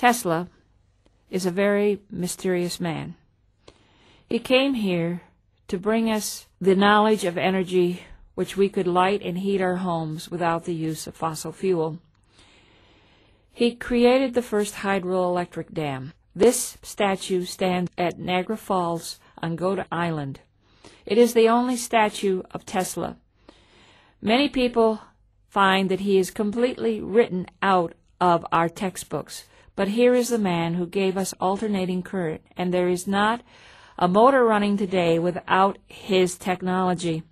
Tesla is a very mysterious man. He came here to bring us the knowledge of energy which we could light and heat our homes without the use of fossil fuel. He created the first hydroelectric dam. This statue stands at Niagara Falls on Goat Island. It is the only statue of Tesla. Many people find that he is completely written out of our textbooks, but here is the man who gave us alternating current, and there is not a motor running today without his technology.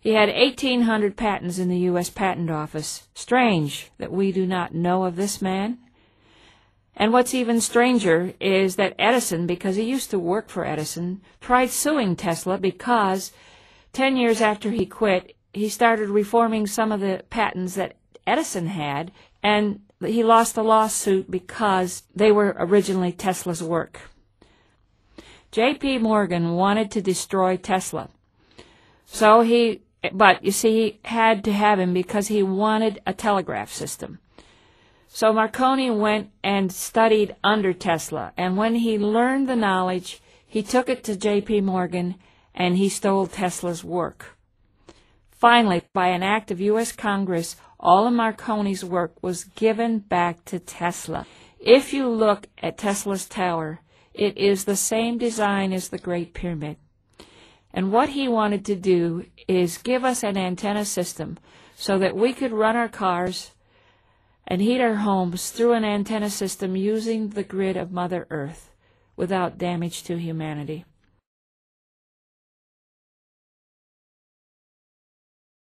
He had 1,800 patents in the U.S. Patent Office. Strange that we do not know of this man. And what's even stranger is that Edison, because he used to work for Edison, tried suing Tesla because 10 years after he quit, he started reforming some of the patents that Edison had, and he lost the lawsuit because they were originally Tesla's work. J.P. Morgan wanted to destroy Tesla. So he but you see, he had to have him because he wanted a telegraph system. So Marconi went and studied under Tesla, and when he learned the knowledge, he took it to J.P. Morgan and he stole Tesla's work. Finally, by an act of U.S. Congress, all of Marconi's work was given back to Tesla. If you look at Tesla's tower, it is the same design as the Great Pyramid. And what he wanted to do is give us an antenna system so that we could run our cars and heat our homes through an antenna system using the grid of Mother Earth without damage to humanity.